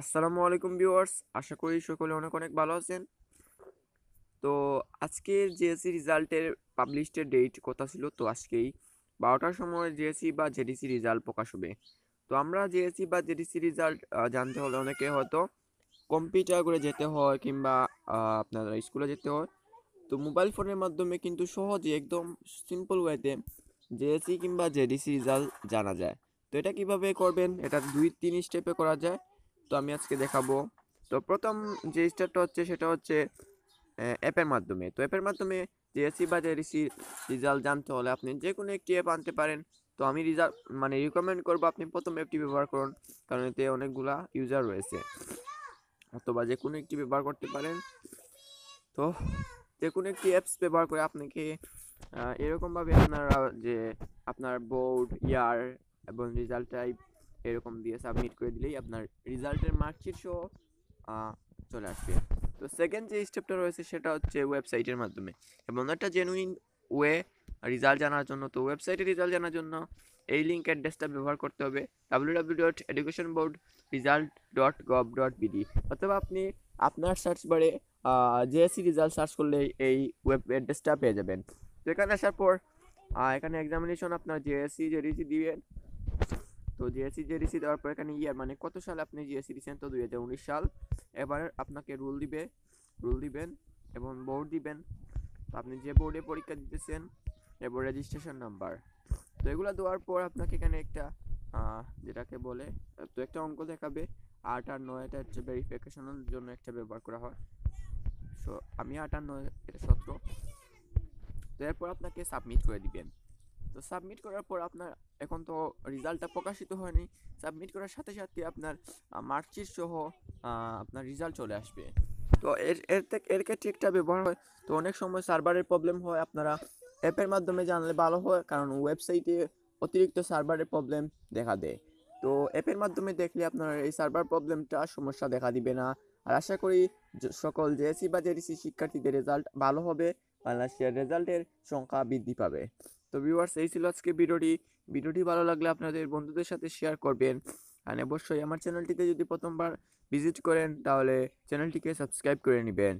আসসালামু আলাইকুম ভিউয়ার্স, আশা করি সকলে অনেক অনেক ভালো আছেন। তো আজকের জিএসসি রেজাল্টের পাবলিশের ডেট কথা ছিল, তো আজকেই বারোটার সময় জিএসসি বা জেডিসি রেজাল্ট প্রকাশ হবে। তো আমরা জিএসসি বা জেডিসি রেজাল্ট জানতে হলে অনেকে হয়তো কম্পিউটার করে যেতে হয় কিংবা আপনার স্কুলে যেতে হয়। তো মোবাইল ফোনের মাধ্যমে কিন্তু সহজে একদম সিম্পল ওয়েতে জেএসসি কিংবা জেডিসি রেজাল্ট জানা যায়। তো এটা কীভাবে করবেন? এটা দুই তিন স্টেপে করা যায়। তো আমি আজকে দেখাবো। তো প্রথম যে স্টেপটা হচ্ছে সেটা হচ্ছে অ্যাপের মাধ্যমে। তো অ্যাপের মাধ্যমে জেএসসি বা জেডিসি রেজাল্ট জানতে হলে আপনি যে কোনো একটি অ্যাপ আনতে পারেন। তো আমি রেজাল্ট মানে রিকমেন্ড করব আপনি প্রথম অ্যাপটি ব্যবহার করুন, কারণ এতে অনেকগুলা ইউজার রয়েছে। অথবা যে কোনো একটি ব্যবহার করতে পারেন। তো যে কোনো একটি অ্যাপস ব্যবহার করে আপনাকে এরকমভাবে আপনারা যে, আপনার বোর্ড ইয়ার এবং রেজাল্ট টাইপ এরকম দিয়ে সাবমিট করে দিলেই আপনার রেজাল্টের মার্কশিট সহ চলে আসবে। তো সেকেন্ড যে স্টেপটা রয়েছে সেটা হচ্ছে ওয়েবসাইটের মাধ্যমে। এবং একটা জেনুইন ওয়ে রেজাল্ট জানার জন্য, তো ওয়েবসাইটে রেজাল্ট জানার জন্য এই লিঙ্ক অ্যাড্রেসটা ব্যবহার করতে হবে W W dot education board result dot gov dot BD অথবা আপনি আপনার সার্চ বারে জেএসসি রেজাল্ট সার্চ করলে এই ওয়েব অ্যাড্রেসটা পেয়ে যাবেন। তো এখানে আসার পর এখানে এক্সামিনেশন আপনার জেএসসি জেডিসি দিবেন তো জিএসসি জেডিসি দেওয়ার পর এখানে ইয়ার মানে কত সালে আপনি জিএসসি দিচ্ছেন তো দুই হাজার উনিশ সাল। এবার আপনাকে রুল দিবে রুল দিবেন এবং বোর্ড দিবেন। তো আপনি যে বোর্ডে পরীক্ষা দিতেছেন এবং রেজিস্ট্রেশন নাম্বার তো এগুলো দেওয়ার পর আপনাকে এখানে একটা যেটাকে বলে, তো একটা অঙ্ক দেখাবে। আট আর নয় এটা হচ্ছে ভেরিফিকেশনের জন্য একটা ব্যবহার করা হয়। সো আমি আট আর নয়, এটা সতেরো। তো এরপর আপনাকে সাবমিট করে দিবেন। তো সাবমিট করার পর আপনার এখন তো রেজাল্টটা প্রকাশিত হয়নি। সাবমিট করার সাথে সাথে আপনার মার্কশিট সহ আপনার রেজাল্ট চলে আসবে। তো এর এর থেকে এর একটা ব্যবহার হয়। তো অনেক সময় সার্ভারের প্রবলেম হয়, আপনারা অ্যাপের মাধ্যমে জানলে ভালো হয়, কারণ ওয়েবসাইটে অতিরিক্ত সার্ভারের প্রবলেম দেখা দেয়। তো অ্যাপের মাধ্যমে দেখলে আপনার এই সার্ভার প্রবলেমটা সমস্যা দেখা দিবে না। আর আশা করি সকল জেএসসি বা জেডিসি শিক্ষার্থীদের রেজাল্ট ভালো হবে বাংলাদেশের রেজাল্টের সংখ্যা বৃদ্ধি পাবে। তো ভিউয়ার্স এই ছিল আজকে ভিডিওটি। ভিডিওটি ভালো লাগলে আপনাদের বন্ধুদের সাথে শেয়ার করবেন। আর অবশ্যই আমার চ্যানেলটিতে যদি প্রথমবার ভিজিট করেন, তাহলে চ্যানেলটিকে সাবস্ক্রাইব করে নেবেন।